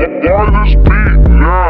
Why this beat now?